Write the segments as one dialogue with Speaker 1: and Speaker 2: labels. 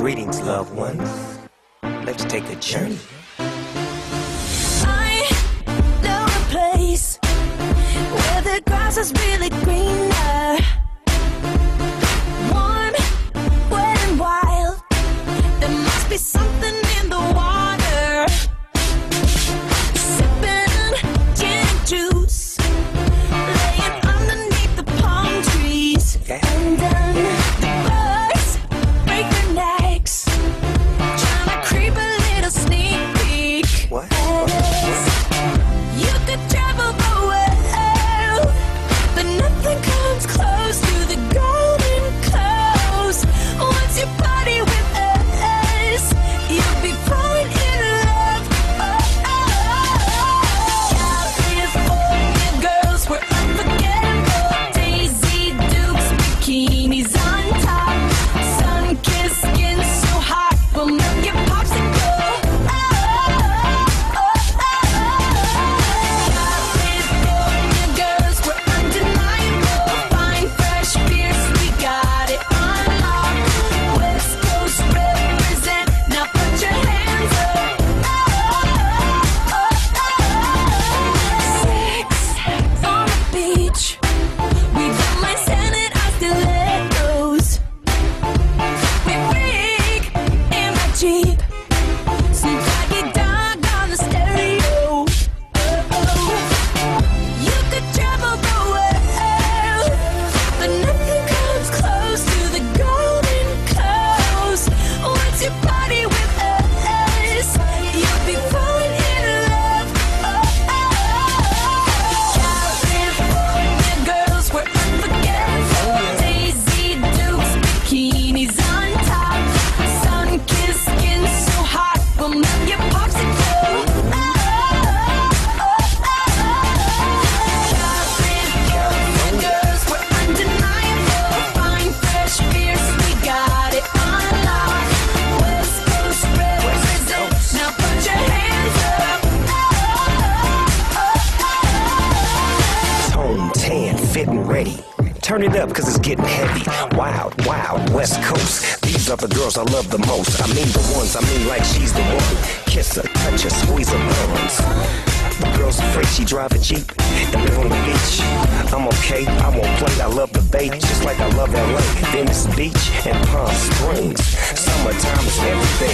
Speaker 1: Greetings, loved ones. Let's take a journey.
Speaker 2: I know a place where the grass is really
Speaker 1: green. Getting ready. Turn it up, cause it's getting heavy. Wild, wild, West Coast. These are the girls I love the most. I mean the ones, I mean like she's the one. Kiss her, touch her, squeeze her bones. The girl's afraid she drive a Jeep and live on the beach. I'm okay, I won't play, I love the bay, just like I love LA. Venice Beach and Palm Springs. Summertime is everything.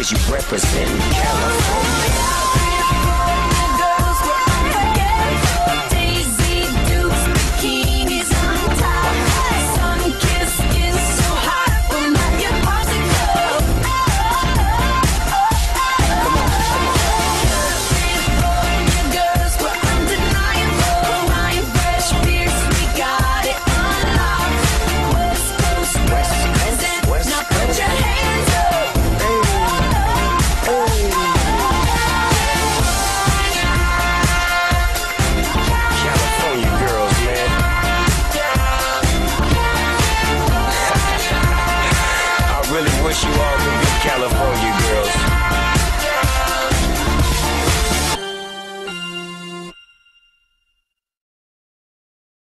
Speaker 1: Cause you represent California.